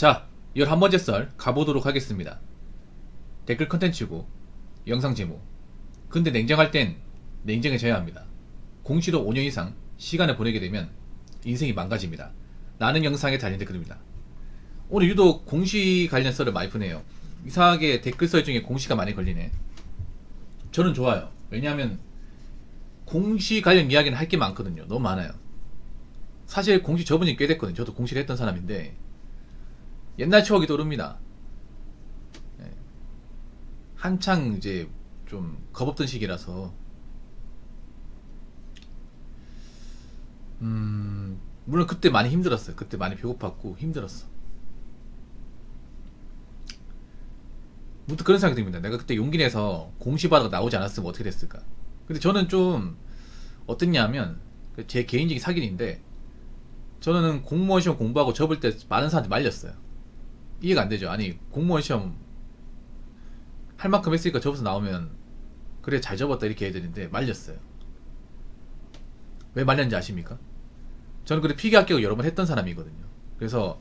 자, 11번째 썰 가보도록 하겠습니다. 댓글 컨텐츠고, 영상 제목. 근데 냉정할 땐 냉정해져야 합니다. 공시로 5년 이상 시간을 보내게 되면 인생이 망가집니다. 나는 영상에 달린 댓글입니다. 오늘 유독 공시 관련 썰을 많이 푸네요. 이상하게 댓글 썰 중에 공시가 많이 걸리네. 저는 좋아요. 왜냐하면 공시 관련 이야기는 할 게 많거든요. 너무 많아요. 사실 공시 저번에 꽤 됐거든요. 저도 공시를 했던 사람인데 옛날 추억이 떠오릅니다. 예. 한창 이제 좀 겁없던 시기라서 음 물론 그때 많이 힘들었어요. 그때 많이 배고팠고 힘들었어. 문득 그런 생각이 듭니다. 내가 그때 용기 내서 공시 받아가 나오지 않았으면 어떻게 됐을까? 근데 저는 좀 어땠냐면 그제 개인적인 사견인데 저는 공무원 시험 공부하고 접을 때 많은 사람들이 말렸어요. 이해가 안 되죠. 아니 공무원 시험 할 만큼 했으니까 접어서 나오면 그래 잘 접었다 이렇게 해야 되는데 말렸어요. 왜 말렸는지 아십니까? 저는 그래 필기 합격을 여러 번 했던 사람이거든요. 그래서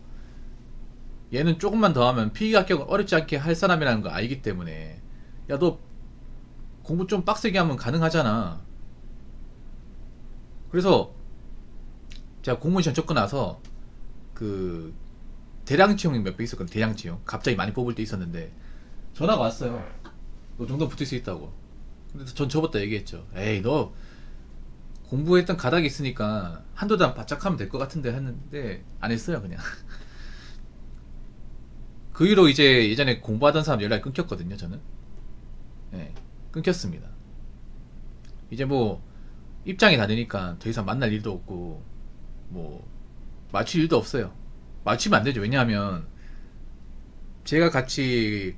얘는 조금만 더 하면 필기 합격을 어렵지 않게 할 사람이라는 거 알기 때문에 야 너 공부 좀 빡세게 하면 가능하잖아. 그래서 제가 공무원 시험 접고 나서 그 대량 채용이 몇 배 있었거든 대량 채용. 갑자기 많이 뽑을 때 있었는데. 전화가 왔어요. 너 정도 붙을 수 있다고. 근데 전 접었다 얘기했죠. 에이 너 공부했던 가닥이 있으니까 한두 단 바짝 하면 될 것 같은데 했는데 안 했어요 그냥. 그 이후로 이제 예전에 공부하던 사람 연락이 끊겼거든요 저는. 예 끊겼습니다. 이제 뭐 입장이 다르니까 더 이상 만날 일도 없고 뭐 맞출 일도 없어요. 맞추면 안 되죠. 왜냐하면 제가 같이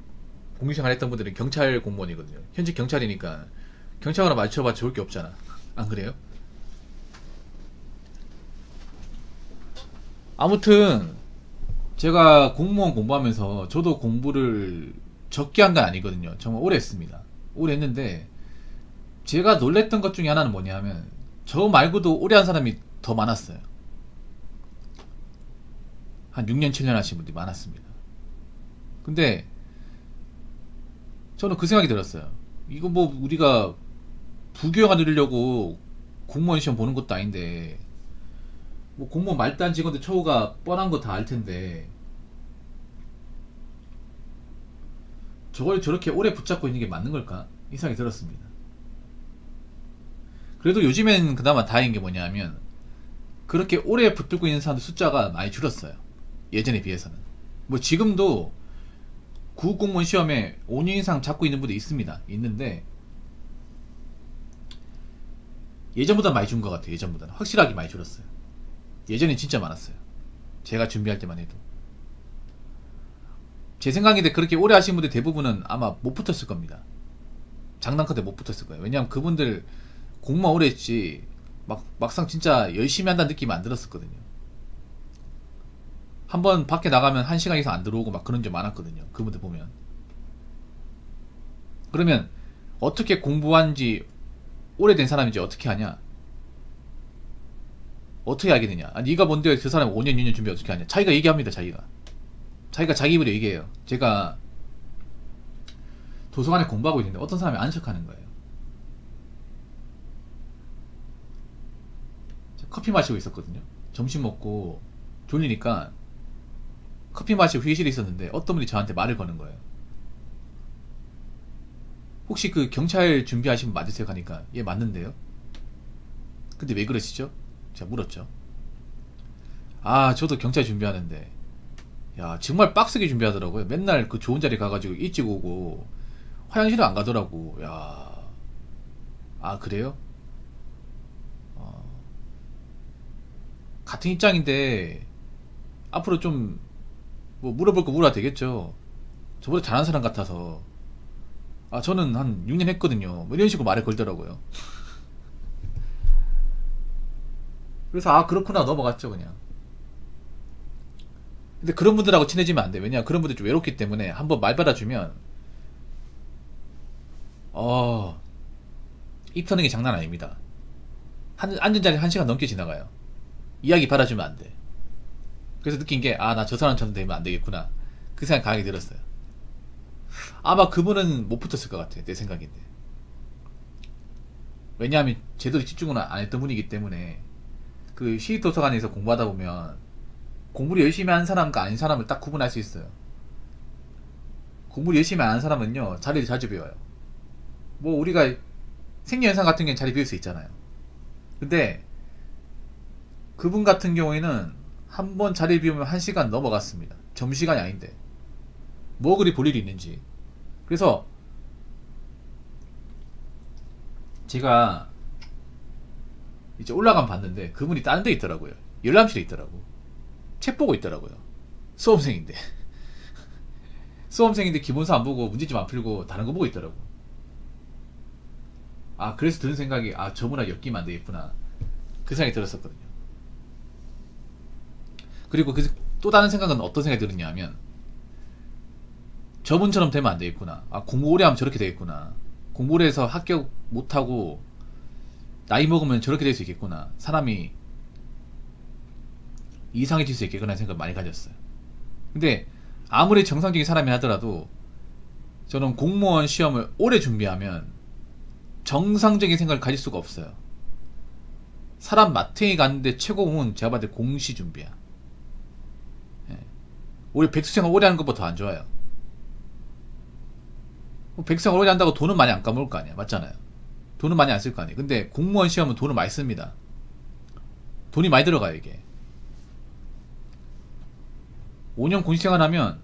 공유생활 했던 분들은 경찰 공무원이거든요. 현직 경찰이니까 경찰하고 맞춰봐 좋을 게 없잖아. 안 그래요? 아무튼 제가 공무원 공부하면서 저도 공부를 적게 한 건 아니거든요. 정말 오래 했습니다. 오래 했는데 제가 놀랬던 것 중에 하나는 뭐냐면 저 말고도 오래 한 사람이 더 많았어요. 한 6년, 7년 하신 분들이 많았습니다. 근데 저는 그 생각이 들었어요. 이거 뭐 우리가 부교가 누리려고 공무원 시험 보는 것도 아닌데 뭐 공무원 말단 직원들 처우가 뻔한 거 다 알 텐데 저걸 저렇게 오래 붙잡고 있는 게 맞는 걸까? 이 생각이 들었습니다. 그래도 요즘엔 그나마 다행인 게 뭐냐면 그렇게 오래 붙들고 있는 사람들 숫자가 많이 줄었어요. 예전에 비해서는. 뭐 지금도 구급공무원 시험에 5년 이상 잡고 있는 분도 있습니다. 있는데 예전보다 많이 준 것 같아요. 예전보다는 확실하게 많이 줄었어요. 예전에 진짜 많았어요. 제가 준비할 때만 해도. 제 생각인데 그렇게 오래 하신 분들 대부분은 아마 못 붙었을 겁니다. 장난컨대 못 붙었을 거예요. 왜냐하면 그분들 공무원 오래 했지 막 막상 진짜 열심히 한다는 느낌이 안 들었었거든요. 한 번 밖에 나가면 한 시간 이상 안 들어오고 막 그런 게 많았거든요. 그분들 보면. 그러면 어떻게 공부한지 오래된 사람인지 어떻게 하냐? 어떻게 알게 되냐? 아, 네가 뭔데 그 사람 5년, 6년 준비 어떻게 하냐? 자기가 얘기합니다, 자기가. 자기가 자기 입으로 얘기해요. 제가 도서관에 공부하고 있는데 어떤 사람이 아는 척 하는 거예요. 커피 마시고 있었거든요. 점심 먹고 졸리니까 커피 마시고 휴게실에 있었는데 어떤 분이 저한테 말을 거는 거예요. 혹시 그 경찰 준비하신 분 맞으세요? 하니까 예 맞는데요. 근데 왜 그러시죠? 제가 물었죠. 아 저도 경찰 준비하는데 야 정말 빡세게 준비하더라고요. 맨날 그 좋은 자리 가가지고 일찍 오고 화장실을 안 가더라고. 야, 아 그래요? 어, 같은 입장인데 앞으로 좀 뭐 물어볼 거 물어야 되겠죠. 저보다 잘하는 사람 같아서 아 저는 한 6년 했거든요. 뭐 이런 식으로 말을 걸더라고요. 그래서 아 그렇구나 넘어갔죠 그냥. 근데 그런 분들하고 친해지면 안 돼. 왜냐 그런 분들 좀 외롭기 때문에 한번 말 받아주면 어, 입 터는 게 장난 아닙니다. 한, 앉은 자리 한 시간 넘게 지나가요. 이야기 받아주면 안 돼. 그래서 느낀 게, 아, 나 저 사람처럼 되면 안 되겠구나. 그 생각 강하게 들었어요. 아마 그분은 못 붙었을 것 같아, 내 생각인데. 왜냐하면 제대로 집중을 안 했던 분이기 때문에 그 시립도서관에서 공부하다 보면 공부를 열심히 하는 사람과 아닌 사람을 딱 구분할 수 있어요. 공부를 열심히 하는 사람은요, 자리를 자주 비워요. 뭐, 우리가 생리현상 같은 경우는 자리 비울 수 있잖아요. 근데, 그분 같은 경우에는 한 번 자리 비우면 한 시간 넘어갔습니다. 점심시간이 아닌데. 뭐 그리 볼 일이 있는지. 그래서, 제가 이제 올라가면 봤는데 그분이 다른 데 있더라고요. 열람실에 있더라고. 책 보고 있더라고요. 수험생인데. 수험생인데 기본서 안 보고 문제집 안 풀고 다른 거 보고 있더라고. 아, 그래서 드는 생각이, 아, 저분하고 엮이면 안 되겠구나. 그 생각이 들었었거든요. 그리고 그, 또 다른 생각은 어떤 생각이 들었냐 하면, 저분처럼 되면 안 되겠구나. 아, 공부 오래 하면 저렇게 되겠구나. 공부를 해서 합격 못하고, 나이 먹으면 저렇게 될 수 있겠구나. 사람이 이상해질 수 있겠구나 생각을 많이 가졌어요. 근데 아무리 정상적인 사람이 하더라도 저는 공무원 시험을 오래 준비하면 정상적인 생각을 가질 수가 없어요. 사람 마트에 갔는데 최고공은 제가 봤을 때 공시 준비야. 예. 우리 백수생활 오래 하는 더안 좋아요. 뭐 백수생활 오래 한다고 돈은 많이 안 까먹을 거 아니야. 맞잖아요. 돈은 많이 안 쓸 거 아니에요. 근데 공무원 시험은 돈을 많이 씁니다. 돈이 많이 들어가요, 이게. 5년 군생활 하면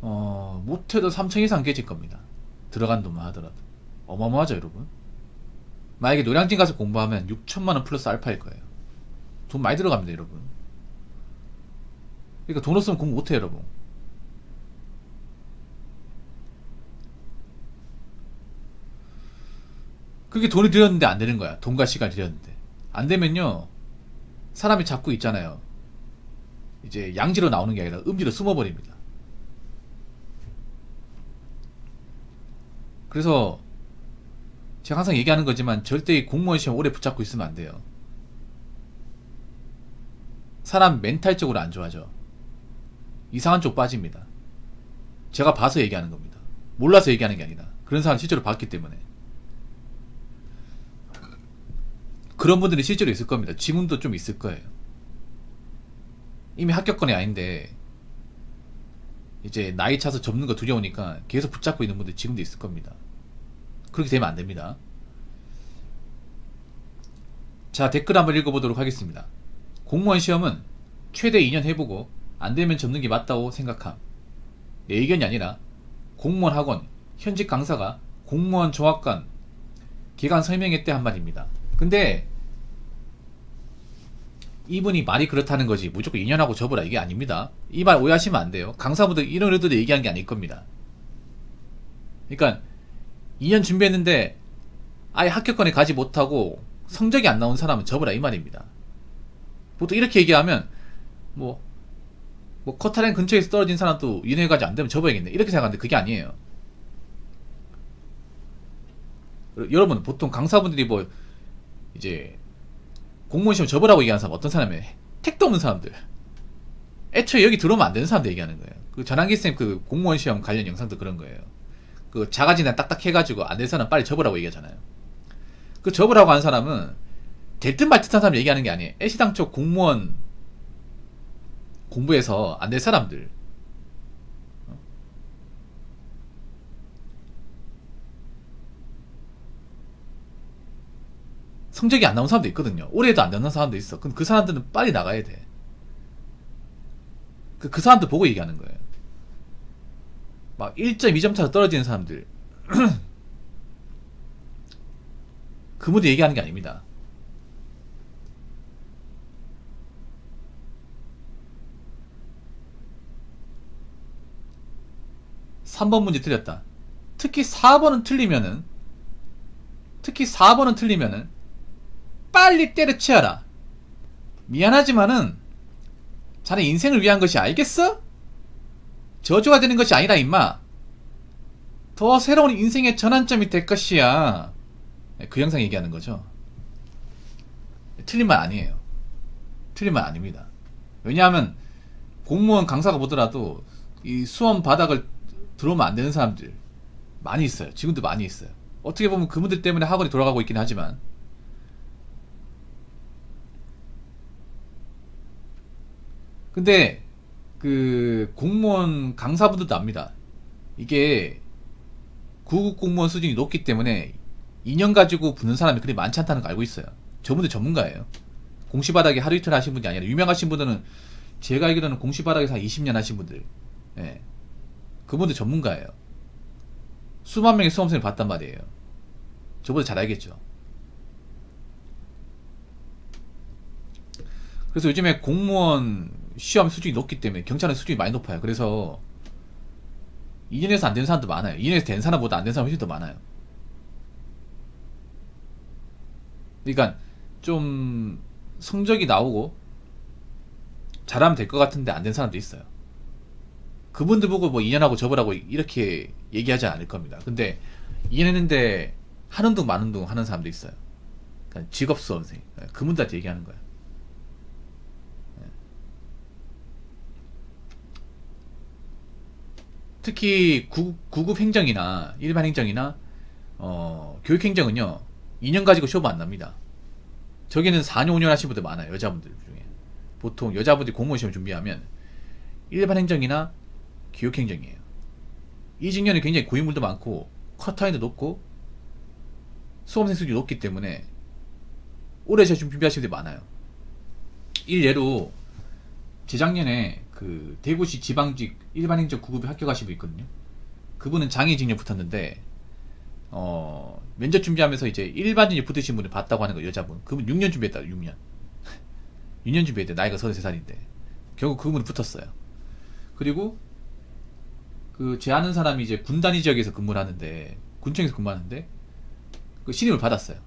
어, 못해도 3천 이상 깨질 겁니다. 들어간 돈만 하더라도. 어마어마하죠, 여러분? 만약에 노량진 가서 공부하면 6천만원 플러스 알파일 거예요. 돈 많이 들어갑니다, 여러분. 그러니까 돈 없으면 공부 못해요, 여러분. 그게 돈이 들였는데 안 되는 거야. 돈과 시간 들였는데. 안 되면요, 사람이 자꾸 있잖아요. 이제 양지로 나오는 게 아니라 음지로 숨어버립니다. 그래서 제가 항상 얘기하는 거지만 절대 공무원 시험 오래 붙잡고 있으면 안 돼요. 사람 멘탈적으로 안 좋아져. 이상한 쪽 빠집니다. 제가 봐서 얘기하는 겁니다. 몰라서 얘기하는 게 아니라 그런 사람 실제로 봤기 때문에 그런 분들이 실제로 있을 겁니다. 지금도 좀 있을 거예요. 이미 합격권이 아닌데 이제 나이 차서 접는 거 두려우니까 계속 붙잡고 있는 분들 지금도 있을 겁니다. 그렇게 되면 안 됩니다. 자 댓글 한번 읽어보도록 하겠습니다. 공무원 시험은 최대 2년 해보고 안 되면 접는 게 맞다고 생각함. 내 의견이 아니라 공무원 학원 현직 강사가 공무원 종합관 기간 설명회 때 한 말입니다. 근데 이분이 말이 그렇다는 거지 무조건 2년하고 접으라 이게 아닙니다. 이 말 오해하시면 안 돼요. 강사분들 이런 의도로 얘기한 게 아닐 겁니다. 그러니까 2년 준비했는데 아예 합격권에 가지 못하고 성적이 안 나온 사람은 접으라 이 말입니다. 보통 이렇게 얘기하면 뭐, 뭐 커타랭 근처에서 떨어진 사람도 윤회까지 안 되면 접어야겠네 이렇게 생각하는데 그게 아니에요. 여러분 보통 강사분들이 뭐 이제 공무원 시험 접으라고 얘기하는 사람 어떤 사람이에요? 택도 없는 사람들. 애초에 여기 들어오면 안 되는 사람들 얘기하는 거예요. 그 전환기 쌤그 공무원 시험 관련 영상도 그런 거예요. 그 자가진단 딱딱 해가지고 안된 사람 빨리 접으라고 얘기하잖아요. 그 접으라고 한 사람은 될 듯 말 듯한 사람 얘기하는 게 아니에요. 애시당초 공무원 공부해서 안 될 사람들. 성적이 안 나온 사람도 있거든요. 올해도 안 나온 사람도 있어. 그럼 그 사람들은 빨리 나가야 돼. 그, 그 사람들 보고 얘기하는 거예요. 막 1점, 2점 차로 떨어지는 사람들. 그분들 얘기하는 게 아닙니다. (3번) 문제 틀렸다 특히 (4번은) 틀리면은 특히 (4번은) 틀리면은 빨리 때려치워라. 미안하지만은 자네 인생을 위한 것이 알겠어? 저주가 되는 것이 아니라 임마. 더 새로운 인생의 전환점이 될 것이야. 네, 그 영상 얘기하는 거죠. 틀린 말 아니에요. 틀린 말 아닙니다. 왜냐하면 공무원 강사가 보더라도 이 수험 바닥을 들어오면 안 되는 사람들 많이 있어요. 지금도 많이 있어요. 어떻게 보면 그분들 때문에 학원이 돌아가고 있긴 하지만 근데 그 공무원 강사분들도 압니다. 이게 구급 공무원 수준이 높기 때문에 2년 가지고 붙는 사람이 그리 많지 않다는 거 알고 있어요. 저분들 전문가예요. 공시 바닥에 하루 이틀 하신 분이 아니라 유명하신 분들은 제가 알기로는 공시 바닥에서 한 20년 하신 분들, 예. 그분들 전문가예요. 수만 명의 수험생을 봤단 말이에요. 저보다 잘 알겠죠. 그래서 요즘에 공무원 시험 수준이 높기 때문에 경찰은 수준이 많이 높아요. 그래서 2년에서 안 되는 사람도 많아요. 2년에서 된 사람보다 안 된 사람 훨씬 더 많아요. 그러니까 좀 성적이 나오고 잘하면 될 것 같은데 안 된 사람도 있어요. 그분들 보고 뭐 2년하고 접으라고 이렇게 얘기하지 않을 겁니다. 근데 2년 했는데 하는 둥 마는 둥 하는 사람도 있어요. 그러니까 직업 수험생. 그분들한테 얘기하는 거야. 특히 구, 급 행정이나 일반 행정이나 어, 교육 행정은요 2년 가지고 시험 안 납니다. 저기는 4년 5년 하신 분들 많아요 여자분들 중에 보통 여자분들이 공무원 시험 준비하면 일반 행정이나 교육 행정이에요. 이 직년이 굉장히 고인물도 많고 컷타임도 높고 수험생 수준이 높기 때문에 오래 시험 준비하시는 분들이 많아요. 일예로 재작년에 그 대구시 지방직 일반행정 9급에 합격하신 분 있거든요. 그분은 장애직력 붙었는데 어 면접 준비하면서 이제 일반직력 붙으신 분을 봤다고 하는 거 여자분. 그분 6년 준비했다. 6년. 6년 준비했대. 나이가 33살인데. 결국 그분은 붙었어요. 그리고 그 제 아는 사람이 이제 군 단위 지역에서 근무를 하는데 군청에서 근무하는데 그 신임을 받았어요.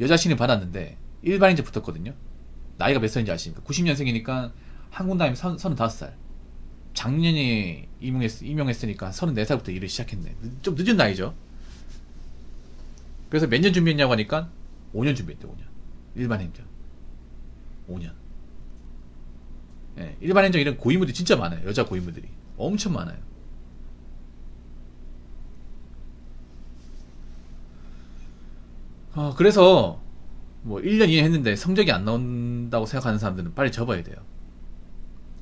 여자 신임 받았는데 일반인제 붙었거든요. 나이가 몇 살인지 아십니까? 90년생이니까 한군 다음에 35살. 작년에 임용했, 임용했으니까 34살부터 일을 시작했네. 좀 늦은 나이죠. 그래서 몇 년 준비했냐고 하니까 5년 준비했대, 5년. 일반 행정. 5년. 예, 일반 행정 이런 고위무들이 진짜 많아요. 여자 고위무들이. 엄청 많아요. 어, 그래서 뭐 1년 2년 했는데 성적이 안 나온다고 생각하는 사람들은 빨리 접어야 돼요.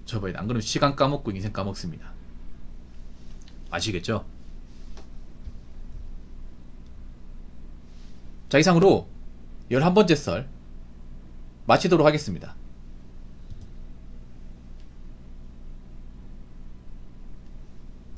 접어야 돼. 안 그러면 시간 까먹고 인생 까먹습니다. 아시겠죠? 자, 이상으로 11번째 썰 마치도록 하겠습니다.